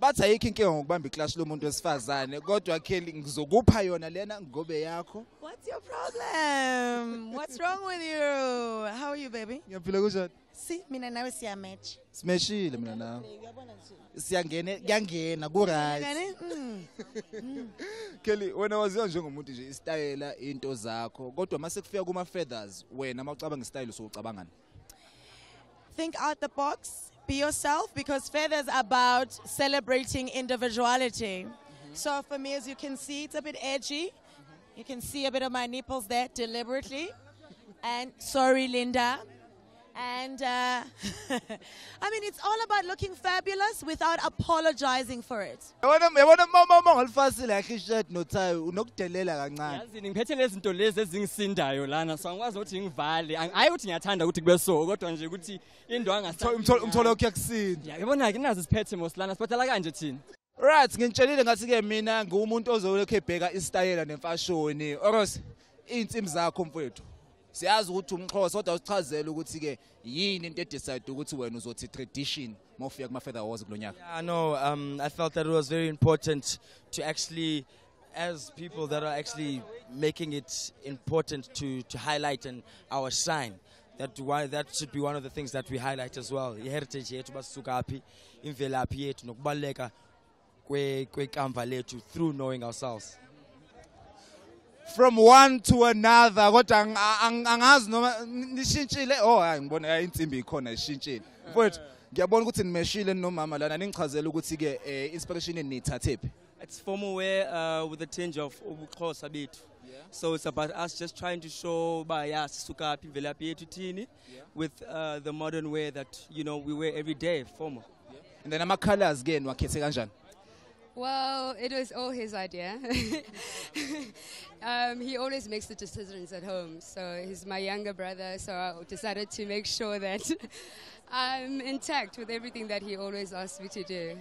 bathi ayikho inkinga ngokubamba iklashi lomuntu wesifazane kodwa Kelly ngizokupha yona lena ngobe yakho What's your problem? What's wrong with you? How are you, baby? ngiyaphila kunjani See, mina nawe siya match. simeshile mina nawe siyangena kuyangena ku-right Ngane? Mm. Kelly wena waziwa njengomuntu nje istayela into zakho kodwa mase kufika kuma feathers wena mawucabanga istyle usocabangani Think out the box. Be yourself because feathers are about celebrating individuality. Mm-hmm. So for me, as you can see, it's a bit edgy. You can see a bit of my nipples there deliberately. And sorry, Linda. And uh, I mean, it's all about looking fabulous without apologizing for it. yabona yabona uma ungalifasile kahle ishirt notie unokudelela kancane. Yazini ngiphethe lezi zinto lezi ezingisindayo lana so angikwazi ukuthi ngivale. Ang- ukuthi ngiyathanda ukuthi kube so kodwa nje ukuthi indwanga umtholo wakho kuyakusinda yabona-ke nazi siphethe mosilana siphathela kanje thina? Right ngintshela ngathi-ke mina ngiwumuntu ozolokhu ebheka istayela nemfashoni. Oros iy'nsimbi zakho mfowethu siyazi ukuthi umxhosa kodwa usichazele ukuthi-ke yini into edecide ukuthi wena uzothi tradition uma ufika kuma-Feather Awards kulo nyaka Yeah, no, um, I felt that it was very important to actually, as people that are actually making it important to, to highlight and our sign that why that should be one of the things that we highlight as well. I-heritage yethu basukaphi, imvelaphi yethu nokubaluleka kwe kwekamva lethu through knowing ourselves. From one to another. Kodwa ang- ang- angazi noma nishintshile? Oh hayi ngibona insimbi ikhona ishintshile. Mfowethu ngiyabona ukuthi nimeshile nomama lana. Ningichazela ukuthi-ke um inspiration niyithathephi It's formal wear uh, with a tinge of ubuxhosa bethu. So it's about us just trying to show ba yeah sisuka phi imvelaphi yethu thini with uh, the modern wear that you know we wear every day formal. and then ama-colors-ke niwakhethe kanjani Well, it was all his idea. um, he always makes the decisions at home. So he's my younger brother. So I decided to make sure that I'm intact with everything that he always asks me to do.